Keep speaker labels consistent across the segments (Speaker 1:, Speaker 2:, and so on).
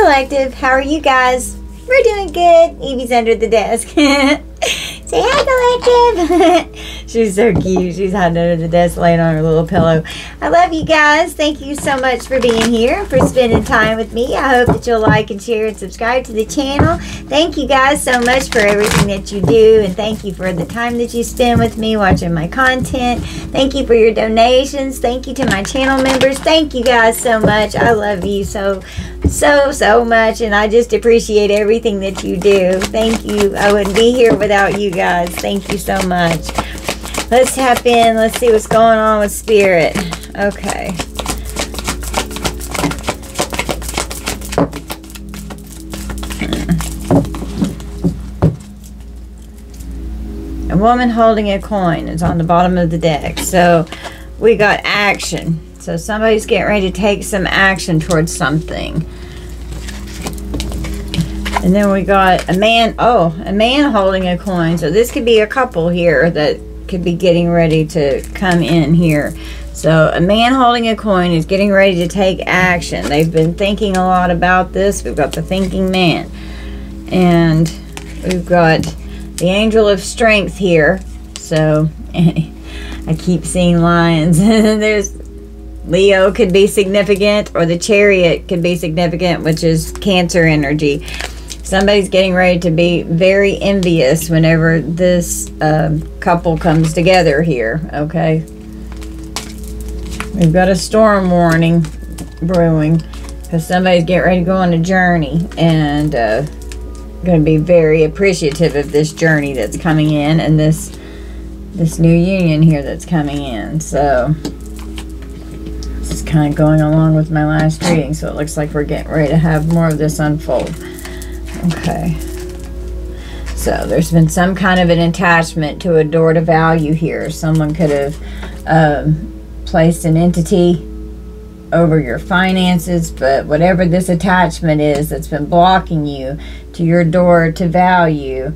Speaker 1: Collective. How are you guys? We're doing good. Evie's under the desk. Say hi, Collective. She's so cute. She's hiding under the desk, laying on her little pillow. I love you guys. Thank you so much for being here, for spending time with me. I hope that you'll like and share and subscribe to the channel. Thank you guys so much for everything that you do, and thank you for the time that you spend with me watching my content. Thank you for your donations. Thank you to my channel members. Thank you guys so much. I love you so, so, so much, and I just appreciate everything that you do. Thank you. I wouldn't be here without you guys. Thank you so much. Let's tap in. Let's see what's going on with spirit. Okay. A woman holding a coin is on the bottom of the deck. So we got action. So somebody's getting ready to take some action towards something. And then we got a man, oh, a man holding a coin. So this could be a couple here that could be getting ready to come in here. So a man holding a coin is getting ready to take action. They've been thinking a lot about this. We've got the thinking man. And we've got the angel of strength here. So I keep seeing lions. There's Leo could be significant or the chariot could be significant, which is cancer energy. Somebody's getting ready to be very envious whenever this um, couple comes together here, okay? We've got a storm warning brewing because somebody's getting ready to go on a journey and uh, going to be very appreciative of this journey that's coming in and this this new union here that's coming in. So this is kind of going along with my last reading, so it looks like we're getting ready to have more of this unfold. Okay. So there's been some kind of an attachment to a door to value here. Someone could have um, placed an entity over your finances, but whatever this attachment is that's been blocking you to your door to value,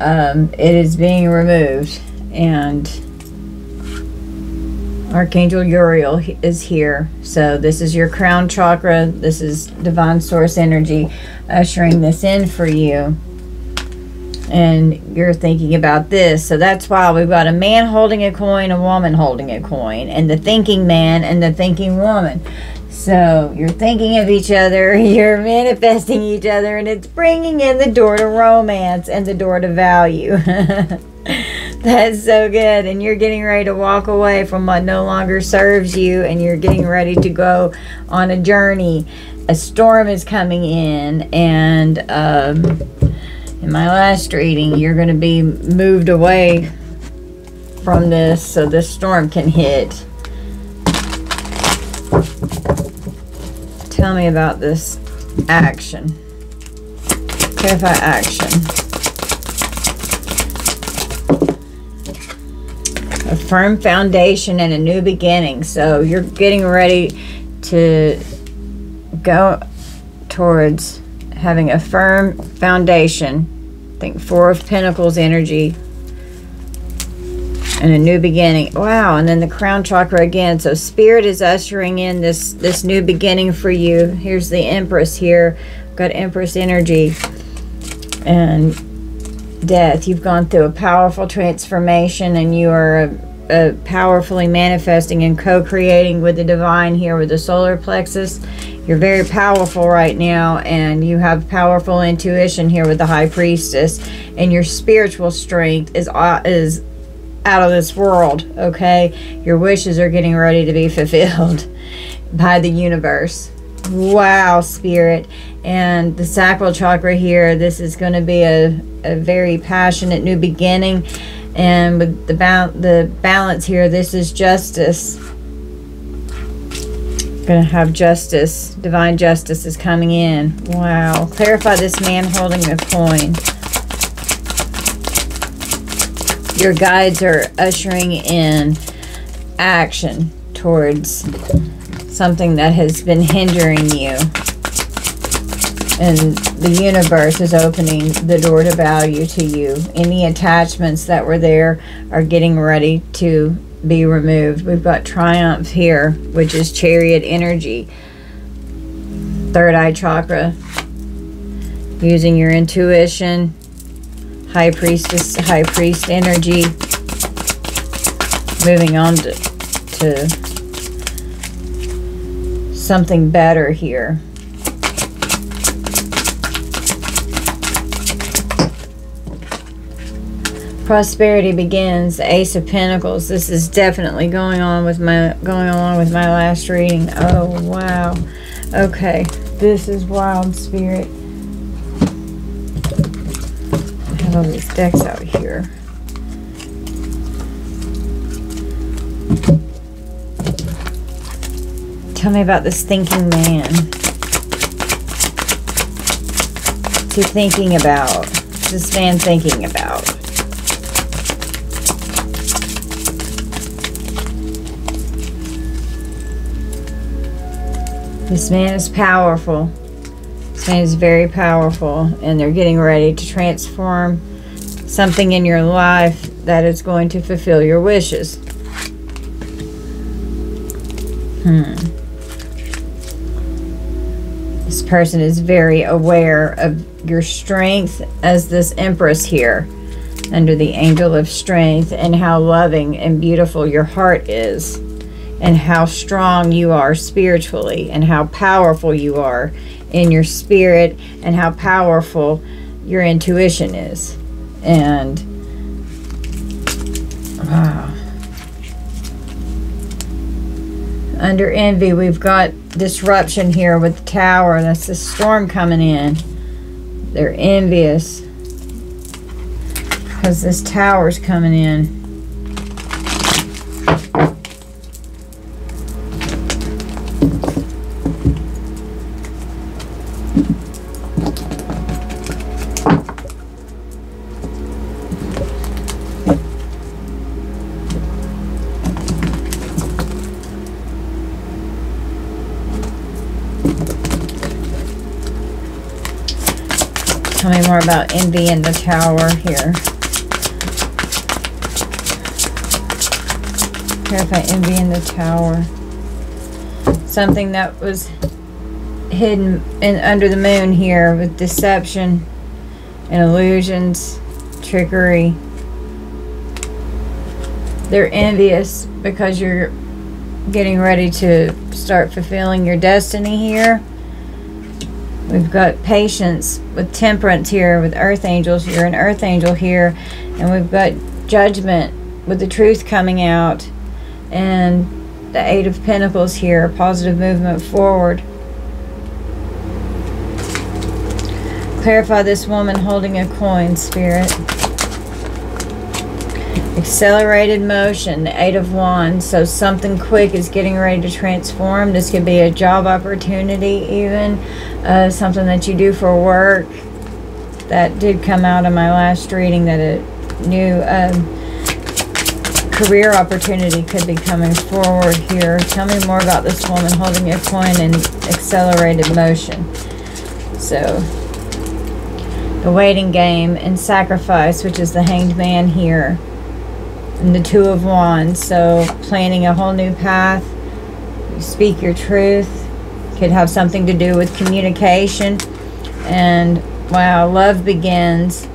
Speaker 1: um, it is being removed. And Archangel Uriel is here. So this is your crown chakra. This is divine source energy ushering this in for you. And you're thinking about this. So that's why we've got a man holding a coin, a woman holding a coin, and the thinking man and the thinking woman. So you're thinking of each other, you're manifesting each other, and it's bringing in the door to romance and the door to value. That's so good. And you're getting ready to walk away from what no longer serves you, and you're getting ready to go on a journey. A storm is coming in, and um, in my last reading, you're going to be moved away from this so this storm can hit. Tell me about this action. Clarify action. A firm foundation and a new beginning. So you're getting ready to go towards having a firm foundation. I think Four of Pentacles energy and a new beginning. Wow, and then the crown chakra again. So spirit is ushering in this this new beginning for you. Here's the Empress here. Got Empress energy. And death. You've gone through a powerful transformation and you are uh, powerfully manifesting and co-creating with the divine here with the solar plexus. You're very powerful right now and you have powerful intuition here with the high priestess and your spiritual strength is uh, is out of this world, okay? Your wishes are getting ready to be fulfilled by the universe. Wow, spirit. And the sacral chakra here, this is going to be a, a very passionate new beginning. And with the, ba the balance here, this is justice. Going to have justice. Divine justice is coming in. Wow. Clarify this man holding a coin. Your guides are ushering in action towards something that has been hindering you. And the universe is opening the door to value to you. Any attachments that were there are getting ready to be removed. We've got triumph here, which is chariot energy. Third eye chakra. using your intuition, high priestess, high priest energy, moving on to, to something better here. prosperity begins ace of pentacles. This is definitely going on with my going along with my last reading. Oh wow. Okay this is wild spirit. I have all these decks out here tell me about this thinking man he thinking about this man thinking about This man is powerful. This man is very powerful, and they're getting ready to transform something in your life that is going to fulfill your wishes. Hmm. Person is very aware of your strength as this Empress here under the Angel of Strength and how loving and beautiful your heart is and how strong you are spiritually and how powerful you are in your spirit and how powerful your intuition is. And wow. Under envy, we've got disruption here with the tower. That's the storm coming in. They're envious because this tower's coming in. About envy in the tower here. Clarify envy in the tower. Something that was hidden in under the moon here with deception and illusions, trickery. They're envious because you're getting ready to start fulfilling your destiny here. We've got patience with temperance here, with earth angels. You're an earth angel here. And we've got judgment with the truth coming out. And the Eight of Pentacles here, positive movement forward. Clarify this woman holding a coin, Spirit. Accelerated motion, Eight of Wands. So something quick is getting ready to transform. This could be a job opportunity even. Uh, something that you do for work. That did come out in my last reading that a new um, career opportunity could be coming forward here. Tell me more about this woman holding a coin in accelerated motion. So, the waiting game and sacrifice, which is the hanged man here and the Two of Wands. So planning a whole new path. You speak your truth. Could have something to do with communication. And wow, love begins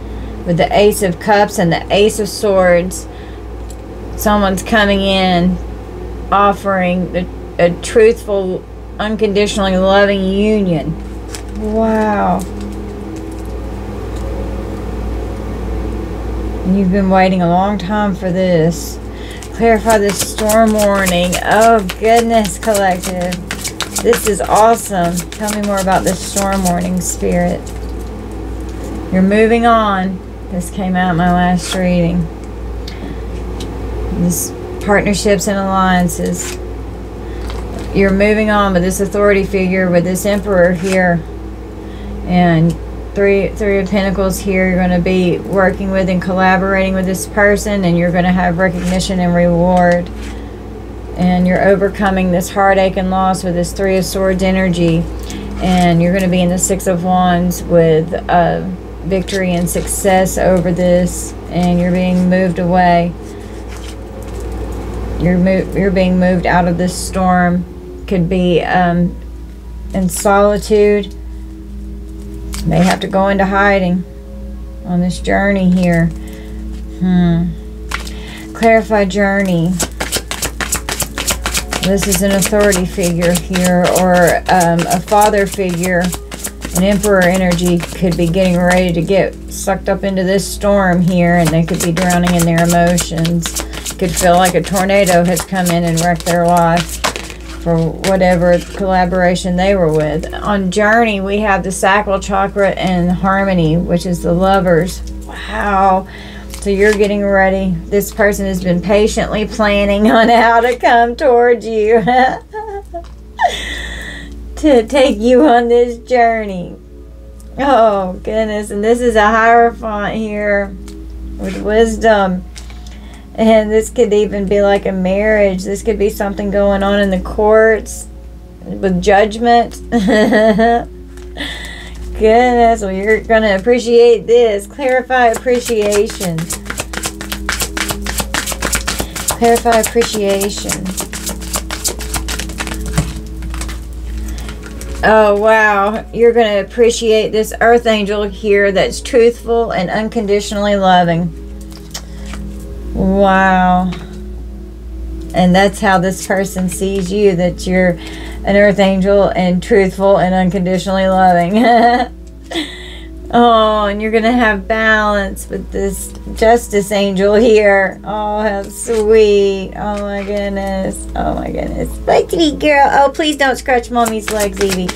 Speaker 1: with the Ace of Cups and the Ace of Swords. Someone's coming in offering a, a truthful, unconditionally loving union. Wow. You've been waiting a long time for this. Clarify the storm warning. Oh, goodness, collective. This is awesome. Tell me more about this storm warning, Spirit. You're moving on. This came out my last reading. This partnerships and alliances. You're moving on with this authority figure, with this emperor here. And three three of pentacles here you're going to be working with and collaborating with this person and you're going to have recognition and reward. And you're overcoming this heartache and loss with this three of swords energy. And you're going to be in the six of wands with uh, victory and success over this and you're being moved away. You're, mo you're being moved out of this storm. Could be um, in solitude They have to go into hiding on this journey here. Hmm. Clarify journey. This is an authority figure here or um, a father figure. An emperor energy could be getting ready to get sucked up into this storm here and they could be drowning in their emotions. Could feel like a tornado has come in and wrecked their life for whatever collaboration they were with. On Journey, we have the sacral chakra and harmony, which is the lovers. Wow. So you're getting ready. This person has been patiently planning on how to come towards you. to take you on this journey. Oh, goodness. And this is a Hierophant here with wisdom. And this could even be like a marriage. This could be something going on in the courts with judgment. Goodness, well, you're going to appreciate this. Clarify appreciation. Clarify appreciation. Oh, wow. You're going to appreciate this earth angel here that's truthful and unconditionally loving. Wow. And that's how this person sees you that you're an earth angel and truthful and unconditionally loving. oh, and you're going to have balance with this justice angel here. Oh, how sweet. Oh, my goodness. Oh, my goodness. Sweet girl. Oh, please don't scratch mommy's legs, Evie.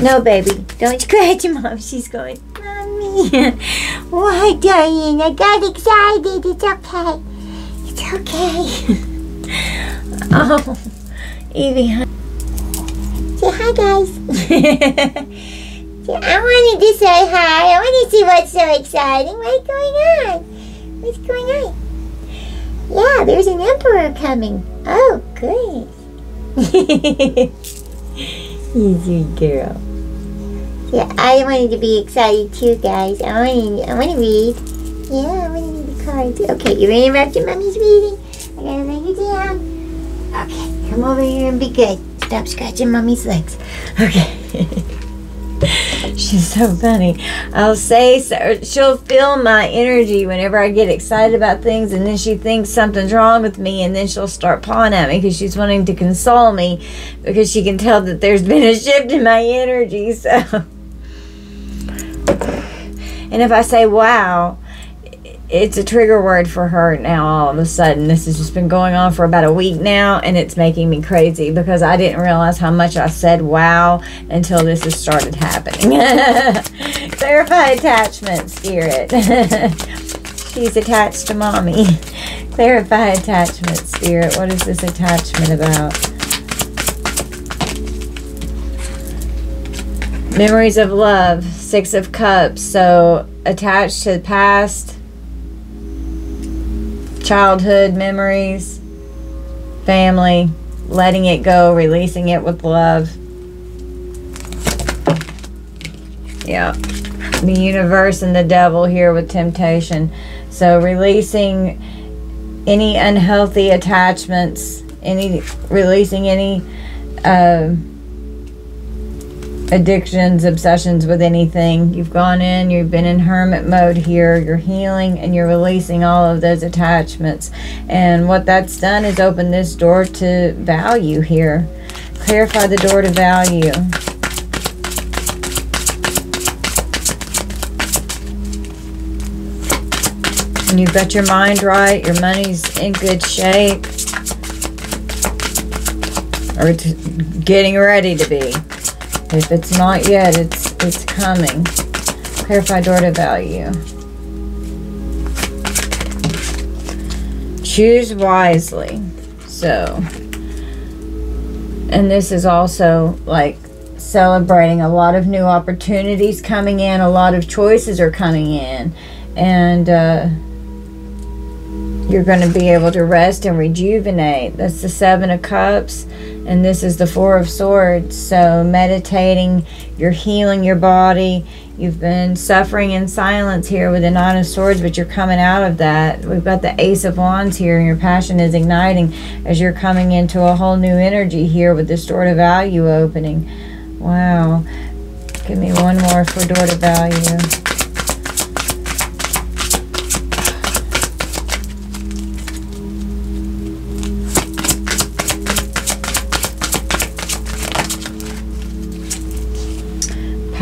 Speaker 1: No, baby. Don't scratch mom. She's going, Mommy. Why, Diane? I got excited. It's okay. Okay. oh, Evie. Say hi, guys. I wanted to say hi. I want to see what's so exciting. What's going on? What's going on? Yeah, there's an emperor coming. Oh, great. you sweet girl. Yeah, I wanted to be excited too, guys. I want to, I want to read. Yeah, I want to the cards. Okay, you ready to wrap your mommy's reading? I gotta lay you down. Okay, come over here and be good. Stop scratching mommy's legs. Okay. She's so funny. I'll say so. She'll feel my energy whenever I get excited about things, and then she thinks something's wrong with me, and then she'll start pawing at me because she's wanting to console me because she can tell that there's been a shift in my energy. So, and if I say wow, it's a trigger word for her now all of a sudden. This has just been going on for about a week now and it's making me crazy because I didn't realize how much I said wow until this has started happening. Clarify attachment, spirit. She's attached to mommy. Clarify attachment, spirit. What is this attachment about? Memories of love, Six of Cups. So attached to the past childhood memories, family, letting it go, releasing it with love. Yeah. The universe and the devil here with temptation. So releasing any unhealthy attachments, any releasing any uh, addictions, obsessions with anything. You've gone in, you've been in hermit mode here, you're healing and you're releasing all of those attachments. And what that's done is open this door to value here. Clarify the door to value. And you've got your mind right, your money's in good shape. Or it's getting ready to be. If it's not yet, it's it's coming. Clarify door to value. Choose wisely. So, and this is also like celebrating a lot of new opportunities coming in, a lot of choices are coming in, and uh, you're going to be able to rest and rejuvenate. That's the Seven of Cups and this is the Four of Swords. So, meditating, you're healing your body. You've been suffering in silence here with the Nine of Swords, but you're coming out of that. We've got the Ace of Wands here, and your passion is igniting as you're coming into a whole new energy here with the Door to Value opening. Wow. Give me one more for Door to value.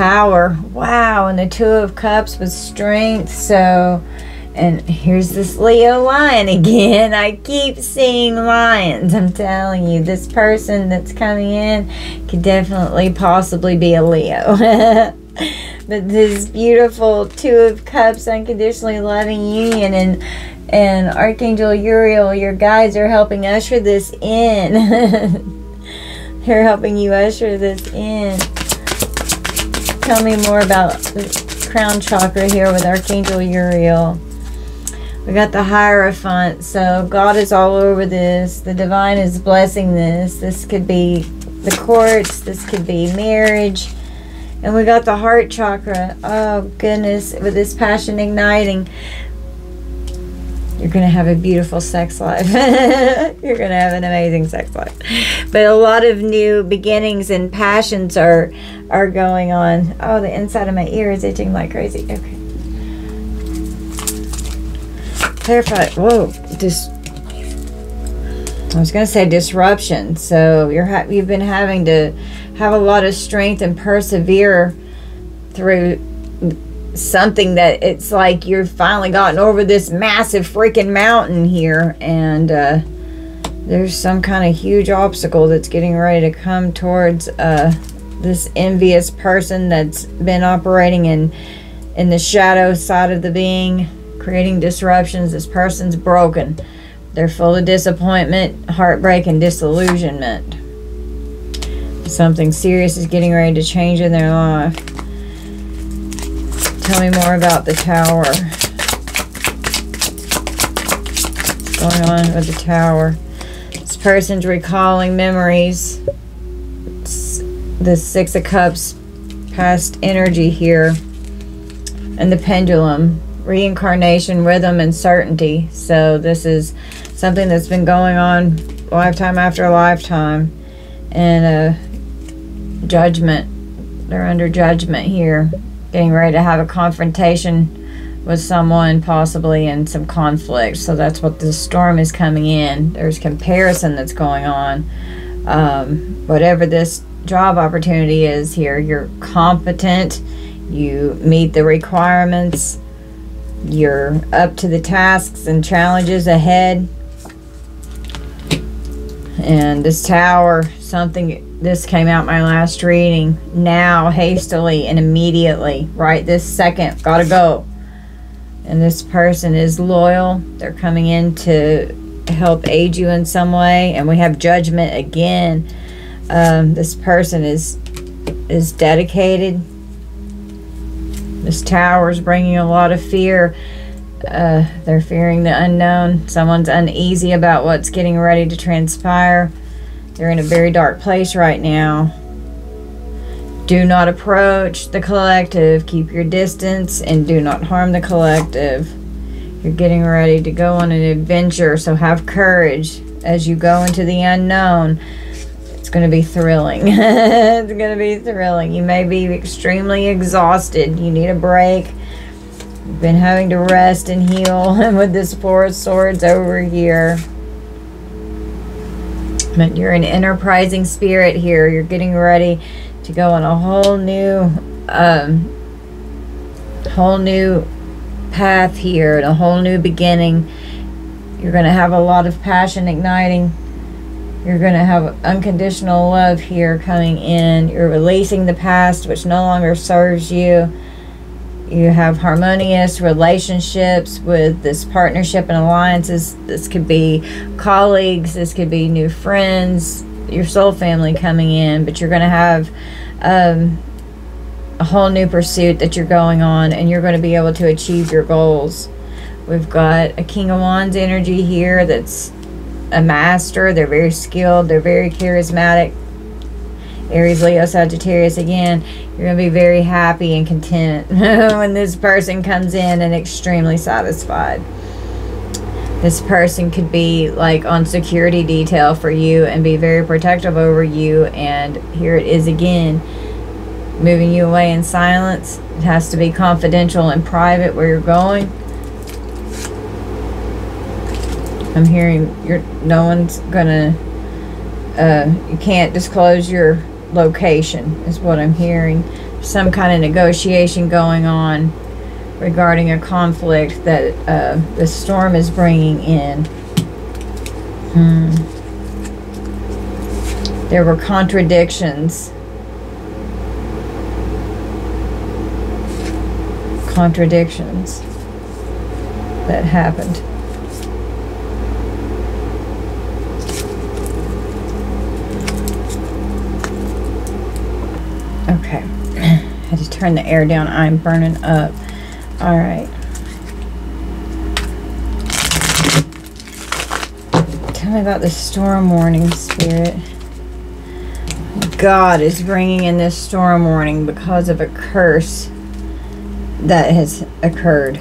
Speaker 1: Power. Wow, and the Two of Cups with strength. So, and here's this Leo lion again. I keep seeing lions. I'm telling you, this person that's coming in could definitely possibly be a Leo. but this beautiful Two of Cups, unconditionally loving union, and and Archangel Uriel, your guides are helping usher this in. They're helping you usher this in tell me more about the crown chakra here with Archangel Uriel. We got the Hierophant, so God is all over this. The divine is blessing this. This could be the courts, this could be marriage. And we got the heart chakra. Oh, goodness, with this passion igniting you're going to have a beautiful sex life. you're going to have an amazing sex life. But a lot of new beginnings and passions are are going on. Oh, the inside of my ear is itching like crazy. Okay. Clarify. Whoa. This. I was going to say disruption. So you're ha- you've been having to have a lot of strength and persevere through something that it's like you've finally gotten over this massive freaking mountain here and uh, there's some kind of huge obstacle that's getting ready to come towards uh, this envious person that's been operating in in the shadow side of the being creating disruptions. This person's broken. They're full of disappointment heartbreak and disillusionment. Something serious is getting ready to change in their life Tell me more about the tower. What's going on with the tower? This person's recalling memories. It's the Six of Cups past energy here. And the pendulum. Reincarnation, rhythm, and certainty. So this is something that's been going on lifetime after lifetime. And a judgment. They're under judgment here getting ready to have a confrontation with someone possibly in some conflict. So that's what the storm is coming in. There's comparison that's going on. Um, whatever this job opportunity is here you're competent. You meet the requirements. You're up to the tasks and challenges ahead. And this tower something this came out my last reading now hastily and immediately right this second gotta go. And this person is loyal. They're coming in to help aid you in some way and we have judgment again. Um, this person is is dedicated. This tower is bringing a lot of fear. Uh, they're fearing the unknown. Someone's uneasy about what's getting ready to transpire they're in a very dark place right now. Do not approach the collective. Keep your distance and do not harm the collective. You're getting ready to go on an adventure, so have courage as you go into the unknown. It's going to be thrilling. it's going to be thrilling. You may be extremely exhausted. You need a break. You've been having to rest and heal with this Four of Swords over here. But you're an enterprising spirit here. You're getting ready to go on a whole new, um, whole new path here and a whole new beginning. You're going to have a lot of passion igniting. You're going to have unconditional love here coming in. You're releasing the past, which no longer serves you you have harmonious relationships with this partnership and alliances. This could be colleagues, this could be new friends, your soul family coming in, but you're going to have um, a whole new pursuit that you're going on, and you're going to be able to achieve your goals. We've got a King of Wands energy here that's a master. They're very skilled, they're very charismatic, Aries, Leo, Sagittarius, again, you're going to be very happy and content when this person comes in and extremely satisfied. This person could be like on security detail for you and be very protective over you. And here it is again. moving you away in silence. It has to be confidential and private where you're going. I'm hearing you're no one's gonna uh, you can't disclose your location is what I'm hearing. Some kind of negotiation going on regarding a conflict that uh, the storm is bringing in. Hmm. There were contradictions. Contradictions that happened. Turn the air down. I'm burning up. All right. Tell me about the storm warning, Spirit. God is bringing in this storm warning because of a curse that has occurred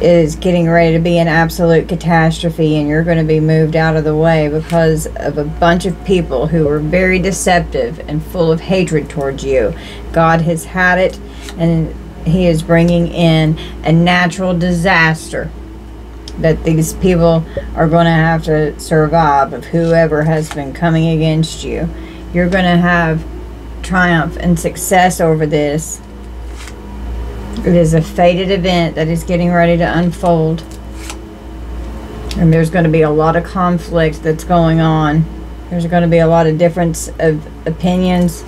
Speaker 1: is getting ready to be an absolute catastrophe and you're going to be moved out of the way because of a bunch of people who are very deceptive and full of hatred towards you. God has had it and he is bringing in a natural disaster that these people are going to have to survive of whoever has been coming against you. You're going to have triumph and success over this it is a fated event that is getting ready to unfold. And there's going to be a lot of conflict that's going on. There's going to be a lot of difference of opinions.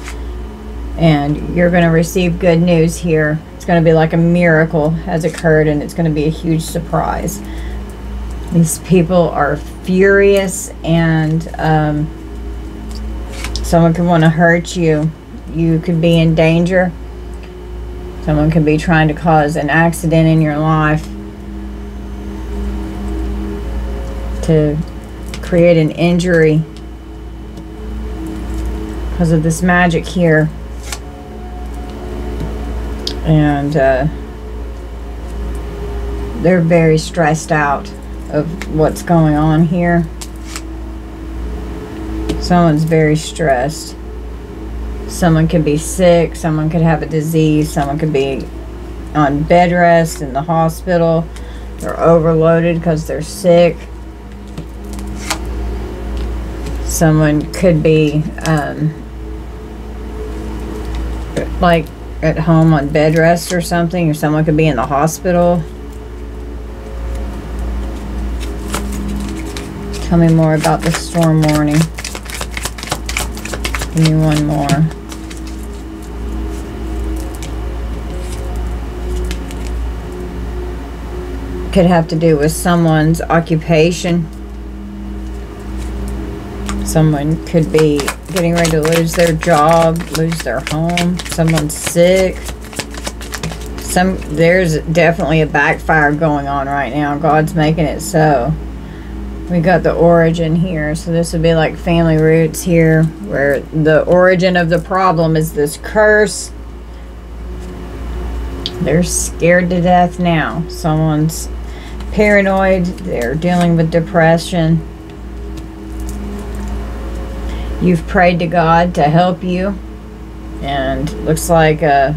Speaker 1: And you're going to receive good news here. It's going to be like a miracle has occurred and it's going to be a huge surprise. These people are furious and um, someone could want to hurt you. You could be in danger Someone could be trying to cause an accident in your life to create an injury because of this magic here. And uh, they're very stressed out of what's going on here. Someone's very stressed. Someone could be sick, someone could have a disease, someone could be on bed rest in the hospital. They're overloaded because they're sick. Someone could be um, like at home on bed rest or something, or someone could be in the hospital. Tell me more about the storm warning. Me one more. could have to do with someone's occupation. Someone could be getting ready to lose their job, lose their home. Someone's sick. Some there's definitely a backfire going on right now. God's making it so. We got the origin here, so this would be like family roots here, where the origin of the problem is this curse. They're scared to death now. Someone's paranoid, they're dealing with depression. You've prayed to God to help you, and looks like uh,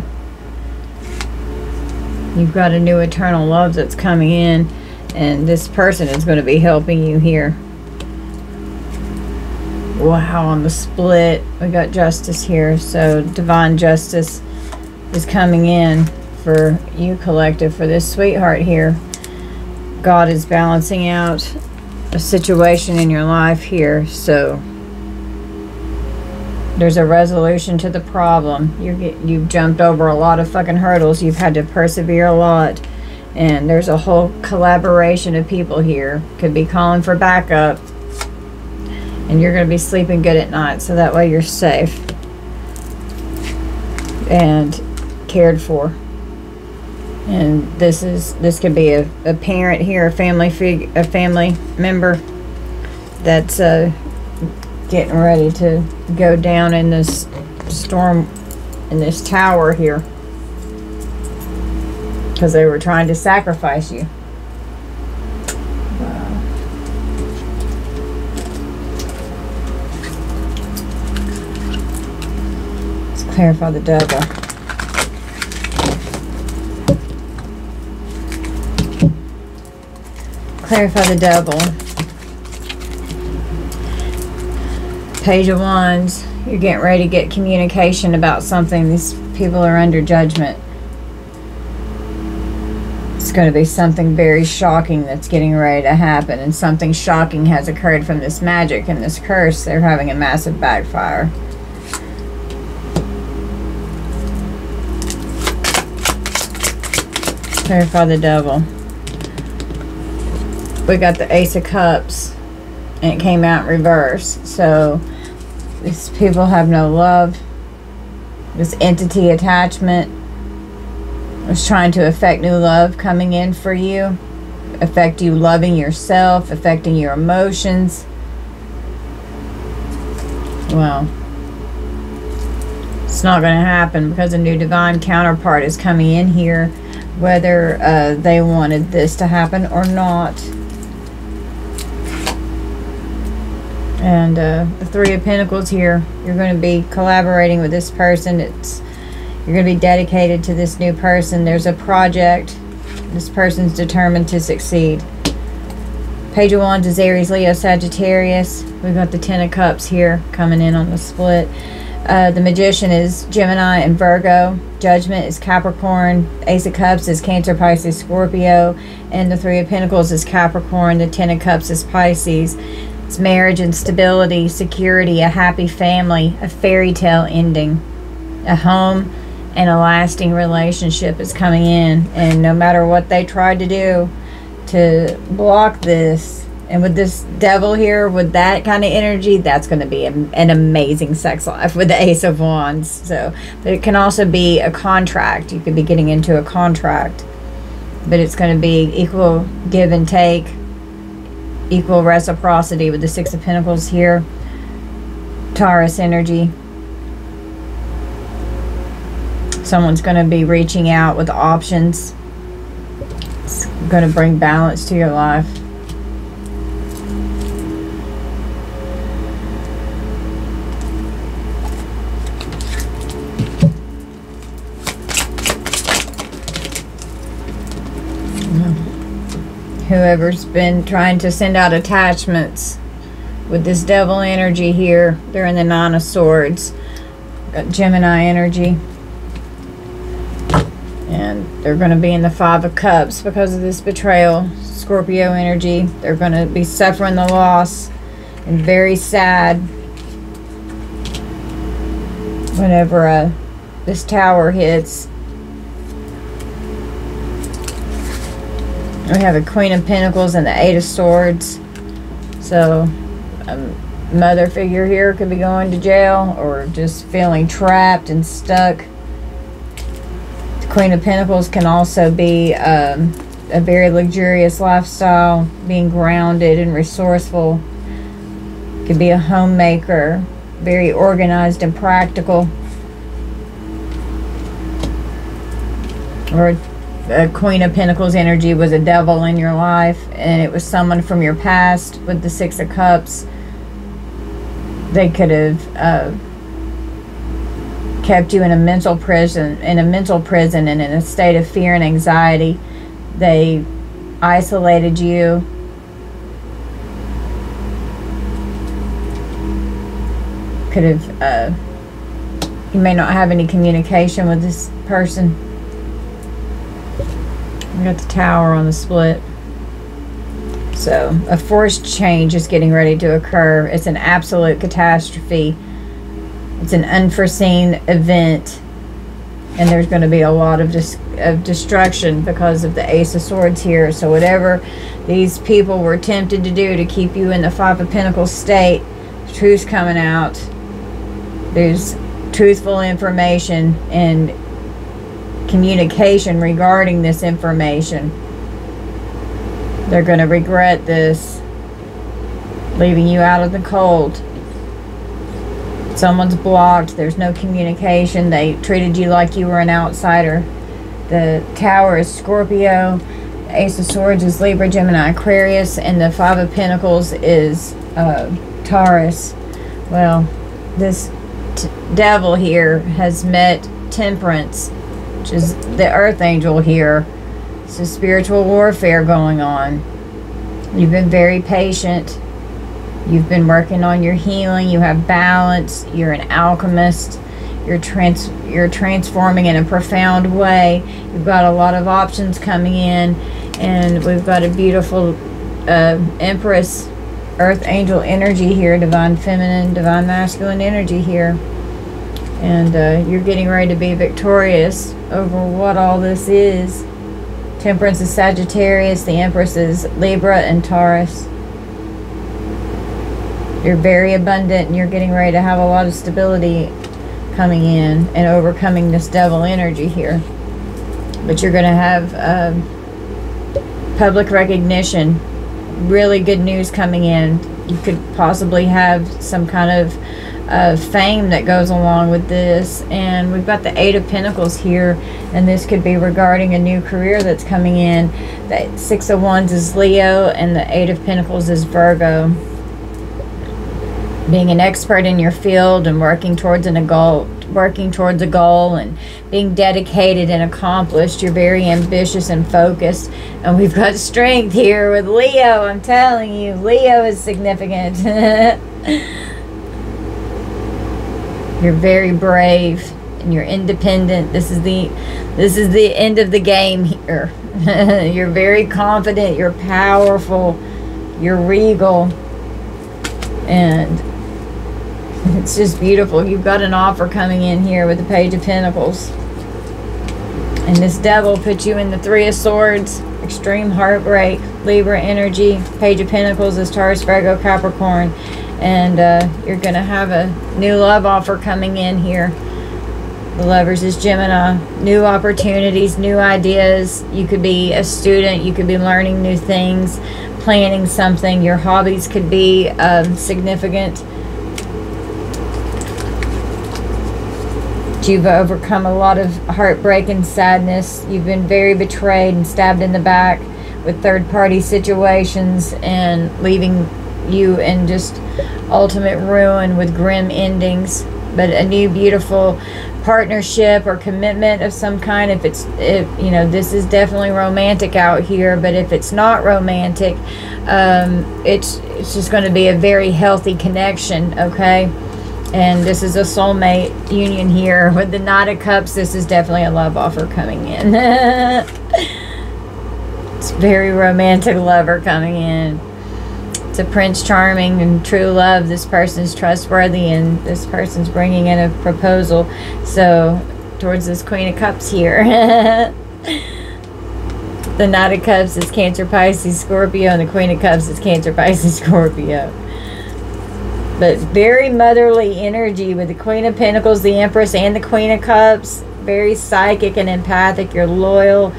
Speaker 1: you've got a new eternal love that's coming in, and this person is going to be helping you here. Wow, on the split, we got justice here, so divine justice is coming in for you collective for this sweetheart here. God is balancing out a situation in your life here. So there's a resolution to the problem. You get, you've jumped over a lot of fucking hurdles. You've had to persevere a lot. And there's a whole collaboration of people here. Could be calling for backup. And you're going to be sleeping good at night. So that way you're safe. And cared for and this is this could be a, a parent here a family fig a family member that's uh, getting ready to go down in this storm in this tower here because they were trying to sacrifice you Let's Clarify the devil. Clarify the devil. Page of Wands. You're getting ready to get communication about something. These people are under judgment. It's going to be something very shocking that's getting ready to happen. And something shocking has occurred from this magic and this curse. They're having a massive backfire. Clarify the devil. We got the Ace of Cups. And it came out in reverse. So these people have no love. This entity attachment trying to affect new love coming in for you. Affect you loving yourself, affecting your emotions. Well, it's not going to happen because a new divine counterpart is coming in here, whether uh, they wanted this to happen or not. and uh, the three of pentacles here you're going to be collaborating with this person it's you're going to be dedicated to this new person. There's a project. This person's determined to succeed. Page of wands is aries leo sagittarius. We've got the ten of cups here coming in on the split. Uh, the magician is gemini and virgo. Judgment is capricorn. Ace of cups is cancer pisces scorpio. And the three of pentacles is capricorn. The ten of cups is pisces. It's marriage and stability, security, a happy family, a fairy tale ending, a home, and a lasting relationship is coming in. And no matter what they tried to do to block this, and with this devil here, with that kind of energy, that's going to be a, an amazing sex life with the Ace of Wands. So, but it can also be a contract. You could be getting into a contract, but it's going to be equal give and take equal reciprocity with the Six of Pentacles here. Taurus energy. Someone's going to be reaching out with options. It's going to bring balance to your life. whoever's been trying to send out attachments with this devil energy here. They're in the Nine of Swords. Got Gemini energy. They're going to be in the Five of Cups because of this betrayal. Scorpio energy. They're going to be suffering the loss and very sad whenever uh, this tower hits We have a Queen of Pentacles and the Eight of Swords. So, a mother figure here could be going to jail or just feeling trapped and stuck. Queen of Pentacles can also be um, a very luxurious lifestyle, being grounded and resourceful. Could be a homemaker, very organized and practical. Or a Queen of Pentacles energy was a devil in your life and it was someone from your past with the Six of Cups. They could have uh, kept you in a mental prison, in a mental prison and in a state of fear and anxiety. They isolated you. Could have, uh, you may not have any communication with this person we got the tower on the split. So, a forced change is getting ready to occur. It's an absolute catastrophe. It's an unforeseen event. And there's going to be a lot of, dis of destruction because of the Ace of Swords here. So, whatever these people were tempted to do to keep you in the Five of Pentacles state, truth's coming out. There's truthful information and communication regarding this information. They're going to regret this, leaving you out of the cold. Someone's blocked. There's no communication. They treated you like you were an outsider. The Tower is Scorpio. Ace of Swords is Libra, Gemini, Aquarius. And the Five of Pentacles is uh, Taurus. Well, this devil here has met temperance, which is the earth angel here. It's a spiritual warfare going on. You've been very patient. You've been working on your healing. You have balance. You're an alchemist. You're trans you're transforming in a profound way. You've got a lot of options coming in, and we've got a beautiful uh, Empress Earth Angel energy here, Divine Feminine, Divine Masculine energy here. And uh, you're getting ready to be victorious over what all this is. Temperance is Sagittarius, the Empress is Libra and Taurus. You're very abundant and you're getting ready to have a lot of stability coming in and overcoming this devil energy here. But you're going to have uh, public recognition really good news coming in. You could possibly have some kind of uh, fame that goes along with this. And we've got the Eight of Pentacles here, and this could be regarding a new career that's coming in. The Six of Wands is Leo, and the Eight of Pentacles is Virgo. Being an expert in your field and working towards an, a goal, working towards a goal and being dedicated and accomplished. You're very ambitious and focused. And we've got strength here with Leo. I'm telling you, Leo is significant. you're very brave and you're independent. This is the this is the end of the game here. you're very confident, you're powerful, you're regal. And it's just beautiful. You've got an offer coming in here with the Page of Pentacles. And this devil puts you in the Three of Swords, extreme heartbreak, Libra energy, Page of Pentacles is Taurus, Virgo, Capricorn. And uh, you're going to have a new love offer coming in here. The Lovers is Gemini. New opportunities, new ideas. You could be a student. You could be learning new things, planning something. Your hobbies could be um, significant You've overcome a lot of heartbreak and sadness. You've been very betrayed and stabbed in the back with third party situations and leaving you in just ultimate ruin with grim endings. But a new beautiful partnership or commitment of some kind if it's if you know this is definitely romantic out here but if it's not romantic um, it's it's just going to be a very healthy connection okay and this is a soulmate union here. With the Knight of Cups, this is definitely a love offer coming in. it's very romantic lover coming in. It's a Prince Charming and true love. This person's trustworthy and this person's bringing in a proposal. So, towards this Queen of Cups here. the Knight of Cups is Cancer, Pisces, Scorpio, and the Queen of Cups is Cancer, Pisces, Scorpio but very motherly energy with the Queen of Pentacles, the Empress, and the Queen of Cups. Very psychic and empathic. You're loyal.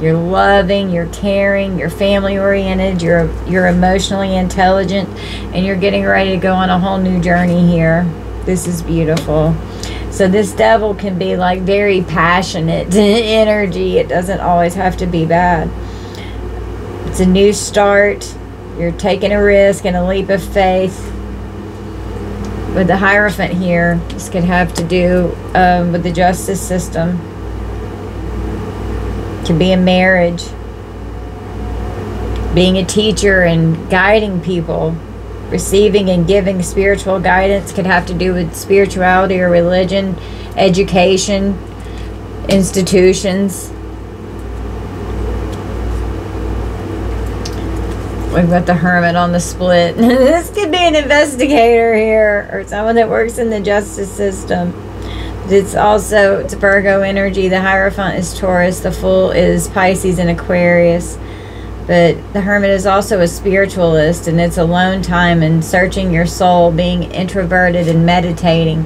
Speaker 1: You're loving. You're caring. You're family oriented. You're you're emotionally intelligent, and you're getting ready to go on a whole new journey here. This is beautiful. So this devil can be like very passionate energy. It doesn't always have to be bad. It's a new start. You're taking a risk and a leap of faith with the Hierophant here, this could have to do um, with the justice system. Could be a marriage. Being a teacher and guiding people. Receiving and giving spiritual guidance could have to do with spirituality or religion, education, institutions. We've got the hermit on the split. this could be an investigator here or someone that works in the justice system. It's also it's Virgo energy. The Hierophant is Taurus. The Fool is Pisces and Aquarius. But the Hermit is also a spiritualist, and it's alone time and searching your soul, being introverted and meditating,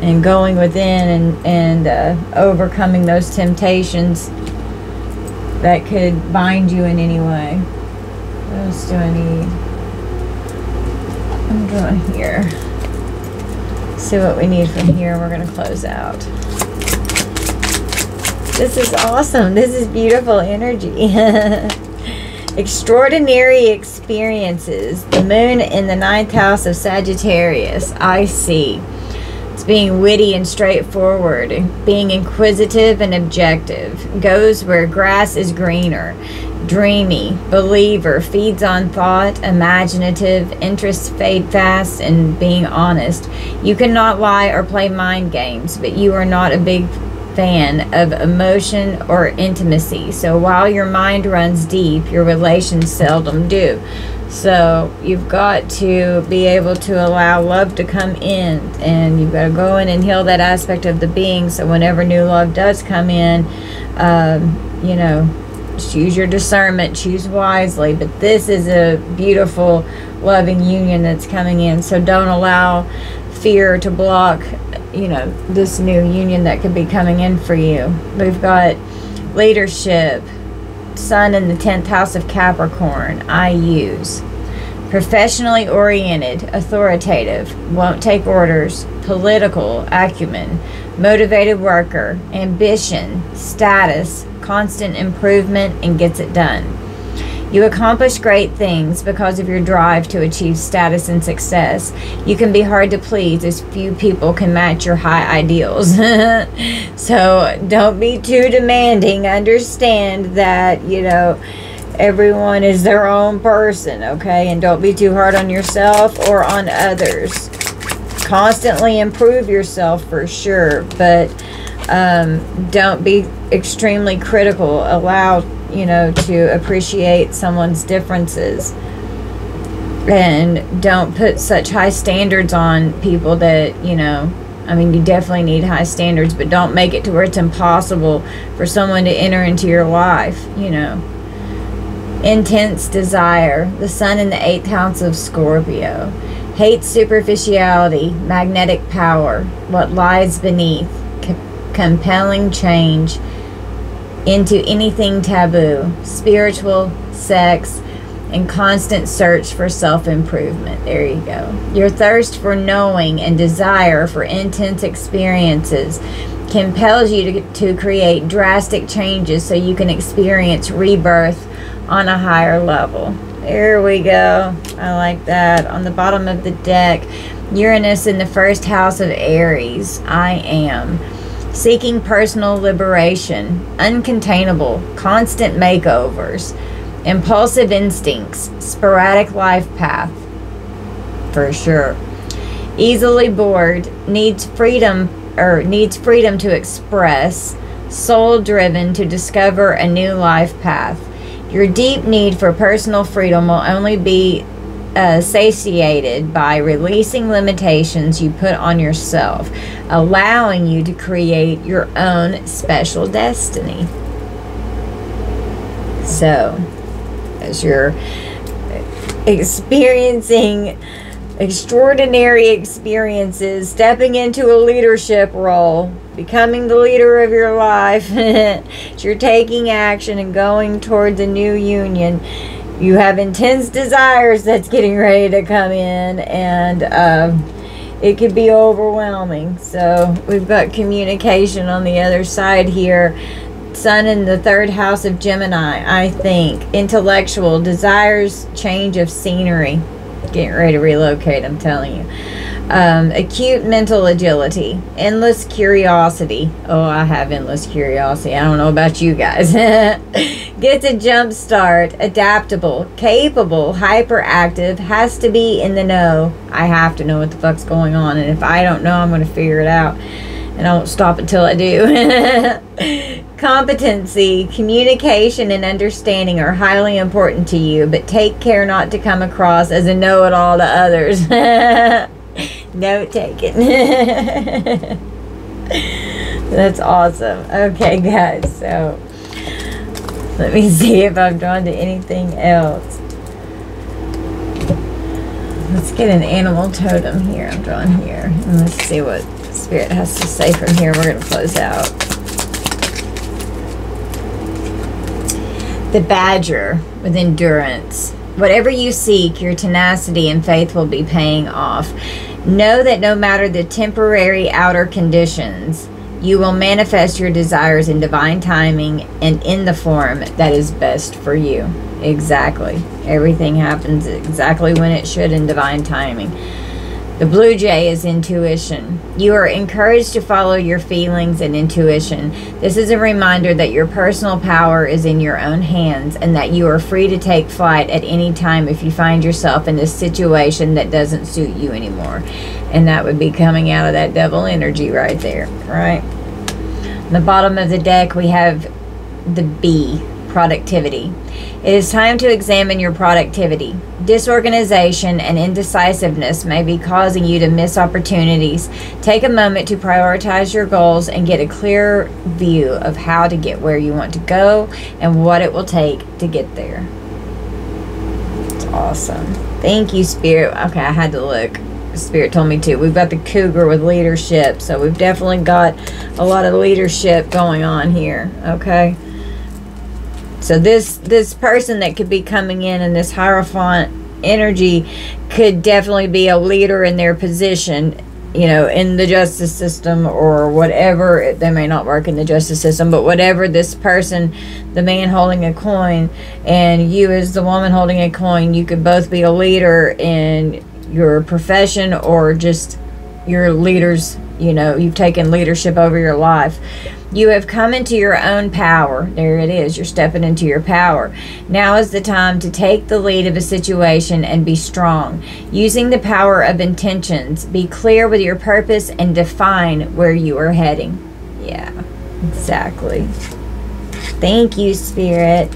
Speaker 1: and going within and and uh, overcoming those temptations that could bind you in any way. What else do I need? I'm going here. See what we need from here. We're going to close out. This is awesome. This is beautiful energy. Extraordinary experiences. The moon in the ninth house of Sagittarius. I see. It's being witty and straightforward, being inquisitive and objective, goes where grass is greener, dreamy, believer, feeds on thought, imaginative, interests fade fast, and being honest. You cannot lie or play mind games, but you are not a big fan of emotion or intimacy. So while your mind runs deep, your relations seldom do. So you've got to be able to allow love to come in, and you've got to go in and heal that aspect of the being. So whenever new love does come in, um, you know, use your discernment, choose wisely. But this is a beautiful, loving union that's coming in. So don't allow fear to block you know, this new union that could be coming in for you. We've got leadership, Sun in the 10th house of Capricorn, I use. Professionally oriented, authoritative, won't take orders, political, acumen, motivated worker, ambition, status, constant improvement, and gets it done. You accomplish great things because of your drive to achieve status and success. You can be hard to please as few people can match your high ideals. so don't be too demanding. Understand that, you know, everyone is their own person, okay? And don't be too hard on yourself or on others. Constantly improve yourself for sure, but um, don't be extremely critical. Allow you know, to appreciate someone's differences. And don't put such high standards on people that, you know, I mean, you definitely need high standards, but don't make it to where it's impossible for someone to enter into your life, you know. Intense desire, the sun in the eighth house of Scorpio. Hate superficiality, magnetic power, what lies beneath, compelling change, into anything taboo, spiritual, sex, and constant search for self improvement. There you go. Your thirst for knowing and desire for intense experiences compels you to, to create drastic changes so you can experience rebirth on a higher level. There we go. I like that. On the bottom of the deck, Uranus in the first house of Aries. I am seeking personal liberation, uncontainable, constant makeovers, impulsive instincts, sporadic life path. For sure. Easily bored, needs freedom or needs freedom to express, soul driven to discover a new life path. Your deep need for personal freedom will only be uh, satiated by releasing limitations you put on yourself, allowing you to create your own special destiny. So, as you're experiencing extraordinary experiences, stepping into a leadership role, becoming the leader of your life, you're taking action and going towards a new union you have intense desires that's getting ready to come in and um, it could be overwhelming. So we've got communication on the other side here. Sun in the third house of gemini i think. Intellectual desires change of scenery. Getting ready to relocate i'm telling you um, acute mental agility, endless curiosity. Oh, I have endless curiosity. I don't know about you guys. Gets a jump start, adaptable, capable, hyperactive, has to be in the know. I have to know what the fuck's going on, and if I don't know, I'm going to figure it out. And I won't stop until I do. Competency, communication, and understanding are highly important to you, but take care not to come across as a know it all to others. Note taken. That's awesome. Okay, guys, so let me see if I'm drawn to anything else. Let's get an animal totem here. I'm drawing here. And let's see what Spirit has to say from here. We're going to close out. The badger with endurance. Whatever you seek, your tenacity and faith will be paying off. Know that no matter the temporary outer conditions, you will manifest your desires in divine timing and in the form that is best for you. Exactly. Everything happens exactly when it should in divine timing. The blue jay is intuition. You are encouraged to follow your feelings and intuition. This is a reminder that your personal power is in your own hands and that you are free to take flight at any time if you find yourself in a situation that doesn't suit you anymore. And that would be coming out of that devil energy right there, right? the bottom of the deck, we have the bee, productivity. It is time to examine your productivity. Disorganization and indecisiveness may be causing you to miss opportunities. Take a moment to prioritize your goals and get a clear view of how to get where you want to go and what it will take to get there. It's awesome. Thank you, Spirit. Okay, I had to look. Spirit told me to. We've got the cougar with leadership, so we've definitely got a lot of leadership going on here. Okay. So this this person that could be coming in in this Hierophant energy could definitely be a leader in their position you know in the justice system or whatever. They may not work in the justice system but whatever this person the man holding a coin and you as the woman holding a coin you could both be a leader in your profession or just your leaders you know you've taken leadership over your life you have come into your own power. There it is. You're stepping into your power. Now is the time to take the lead of a situation and be strong. Using the power of intentions be clear with your purpose and define where you are heading. Yeah exactly. Thank you spirit.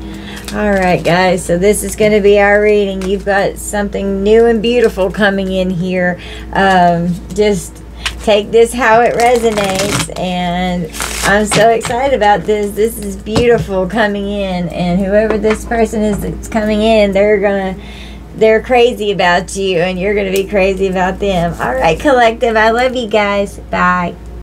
Speaker 1: All right, guys, so this is going to be our reading. You've got something new and beautiful coming in here. Um, just take this how it resonates, and I'm so excited about this. This is beautiful coming in, and whoever this person is that's coming in, they're to they're crazy about you and you're to be crazy about them. All right, collective. I love you guys. Bye.